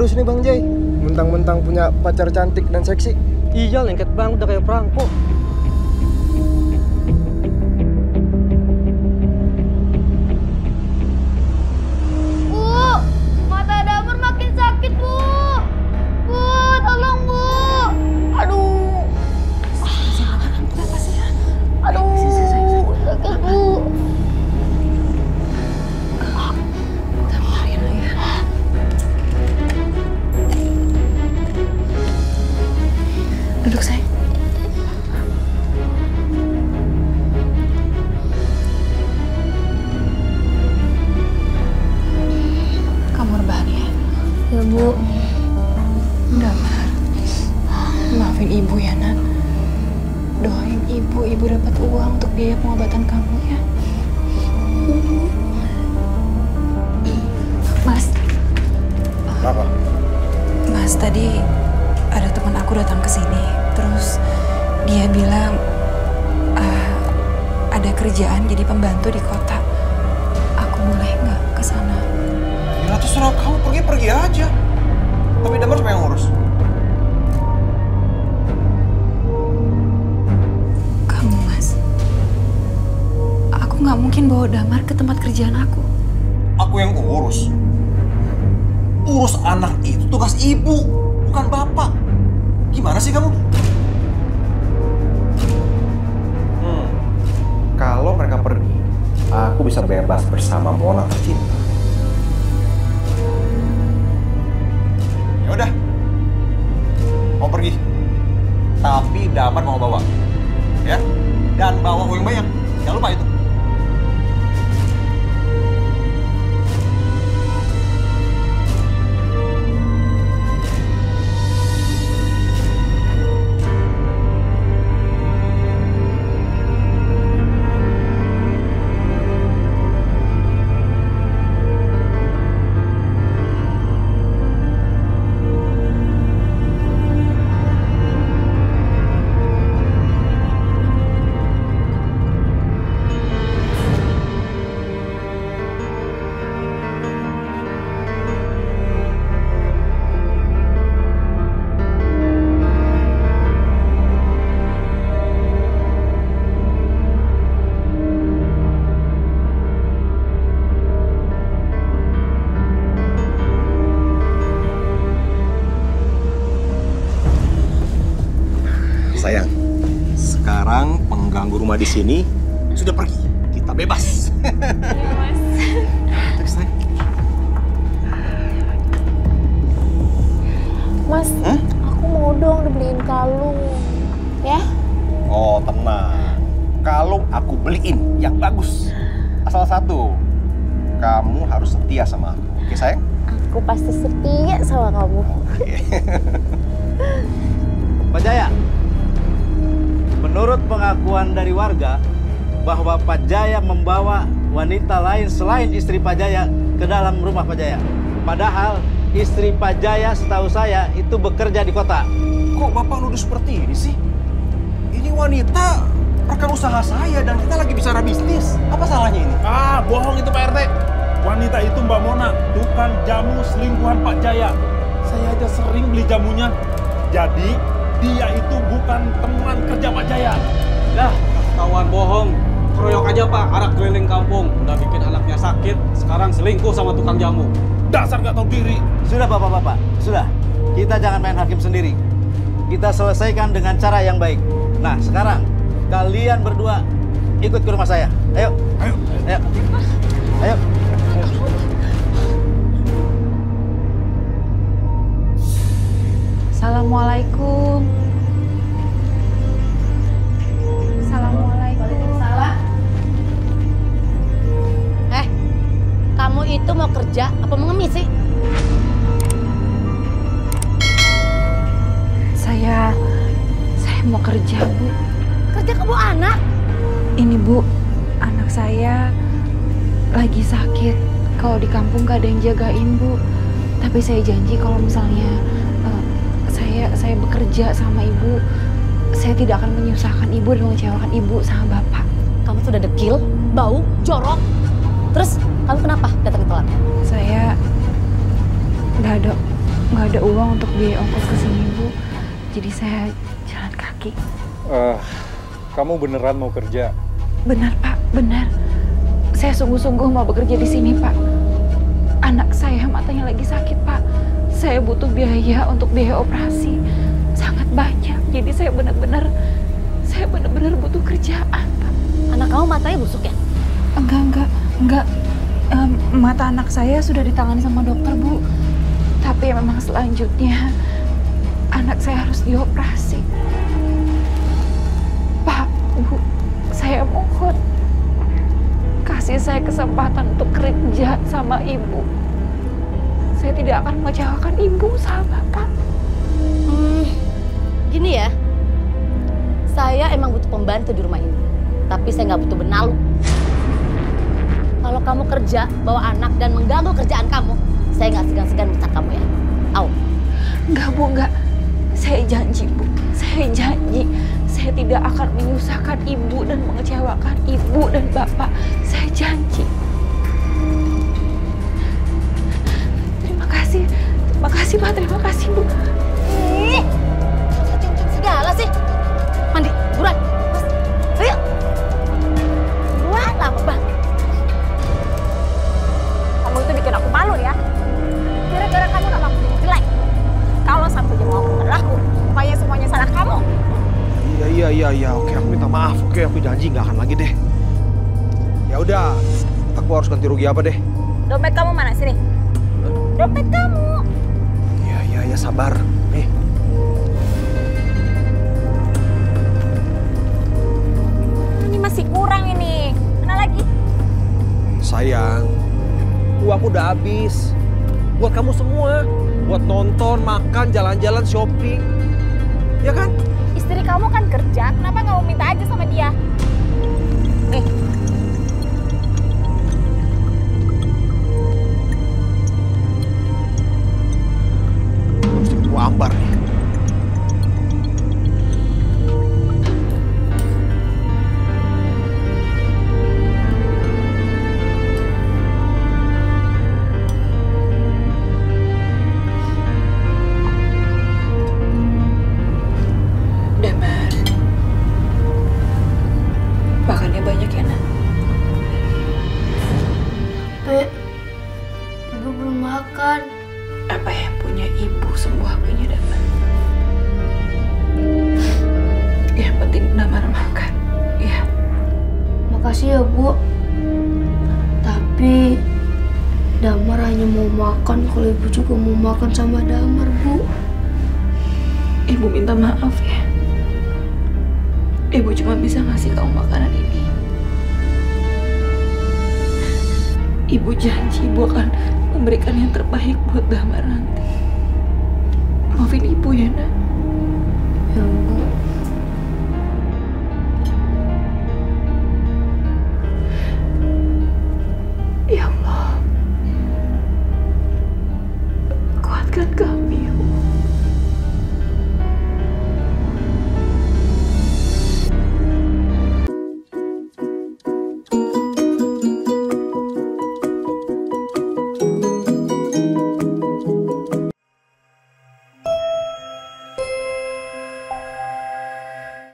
terus nih Bang Jay. Mentang-mentang punya pacar cantik dan seksi. Iya lengket banget udah kayak perangko. Pengobatan kamu ya. Mas, Apa? Mas tadi ada teman aku datang ke sini. Terus dia bilang "Ah, ada kerjaan jadi pembantu di kota. Aku boleh nggak ke sana? Ya terserah kamu pergi-pergi aja. Tapi Damar siapa yang ngurus? Mungkin bawa Damar ke tempat kerjaan aku. Aku yang urus. Urus anak itu tugas ibu, bukan bapak. Gimana sih kamu? Hmm. Kalau mereka pergi, aku bisa bebas bersama Mona tercinta. Ya udah. Mau pergi. Tapi dapat mau bawa. Ya. Dan bawa uang banyak. Rumah di sini sudah pergi. Kita bebas. Iya, Mas. Hah? aku mau dong dibeliin kalung. Ya? Oh, tenang. Kalung aku beliin yang bagus. Asal satu, kamu harus setia sama aku. Oke, sayang? Aku pasti setia sama kamu. Oke. Pak Jaya, menurut pengakuan dari warga bahwa Pak Jaya membawa wanita lain selain istri Pak Jaya ke dalam rumah Pak Jaya. Padahal istri Pak Jaya setahu saya itu bekerja di kota. Kok Bapak nuduh seperti ini sih? Ini wanita rekan usaha saya dan kita lagi bicara bisnis. Apa salahnya ini? Ah, bohong itu Pak RT. Wanita itu Mbak Mona, tukang jamu selingkuhan Pak Jaya. Saya aja sering beli jamunya. Jadi, dia itu bukan teman kerja Pak Jaya. Dah, kawan bohong. Keroyok aja pak, arak keliling kampung. Udah bikin anaknya sakit, sekarang selingkuh sama tukang jamu. Dasar gak tahu diri. Sudah bapak-bapak, sudah. Kita jangan main hakim sendiri. Kita selesaikan dengan cara yang baik. Nah sekarang kalian berdua ikut ke rumah saya. Ayo, Ayo. ayo, ayo. Assalamualaikum. Assalamualaikum. Eh, kamu itu mau kerja apa mengemis sih? Saya saya mau kerja, Bu. Kerja kamu anak. Ini, Bu, anak saya lagi sakit. Kalau di kampung gak ada yang jagain, Bu. Tapi saya janji kalau misalnya saya saya bekerja sama Ibu, saya tidak akan menyusahkan Ibu dan mengecewakan Ibu sama Bapak. Kamu tuh udah dekil, bau, jorok. Terus kamu kenapa datang telat? Saya nggak ada nggak ada uang untuk biaya ongkos ke sini bu. Jadi saya jalan kaki. Eh, kamu beneran mau kerja? Benar pak, benar. Saya sungguh-sungguh mau bekerja di sini pak. Anak saya matanya lagi sakit pak. Saya butuh biaya untuk biaya operasi. Sangat banyak. Jadi saya benar-benar, saya benar-benar butuh kerjaan pak. Anak kamu matanya busuk ya? Enggak, enggak, enggak. Em, mata anak saya sudah ditangani sama dokter, Bu. Tapi memang selanjutnya anak saya harus dioperasi. Pak, Bu, saya mohon kasih saya kesempatan untuk kerja sama Ibu. Saya tidak akan mengecewakan Ibu sama Bapak. Hmm, gini ya. Saya emang butuh pembantu di rumah ini. Tapi saya nggak butuh benalu. Kalau kamu kerja, bawa anak dan mengganggu kerjaan kamu, saya nggak segan-segan mecat kamu ya. Au. Enggak, Bu, enggak. Saya janji, Bu. Saya janji. Saya tidak akan menyusahkan ibu dan mengecewakan ibu dan bapak. Saya janji. Terima kasih, Pak. Terima kasih, Bu. Ih, cium-cium segala sih. Mandi, buruan. Mas, ayo. Buruan, lama banget. Kamu itu bikin aku malu ya. Gara-gara kamu nama aku jadi jelek. Kalau sampai dia mau berlaku, pokoknya semuanya salah kamu. Iya iya iya iya oke aku minta maaf oke aku janji nggak akan lagi deh. Ya udah aku harus ganti rugi apa deh? Dompet kamu mana sini? Dompet kamu. Iya sabar nih. Ini masih kurang ini. Mana lagi? Sayang, uangku udah habis. Buat kamu semua. Buat nonton, makan, jalan-jalan, shopping. Ya kan? Istri kamu kan kerja, kenapa nggak mau minta aja sama dia? Ibu belum makan. Apa yang punya ibu semua punya Damar. Yang penting Damar makan. Ya, Makasih ya, Bu. Tapi Damar hanya mau makan kalau ibu juga mau makan sama Damar, Bu. ibu minta maaf ya. Ibu cuma bisa ngasih kamu makanan ini. Ibu janji ibu akan memberikan yang terbaik buat Damar nanti. Maafin ibu ya, nak. Ya.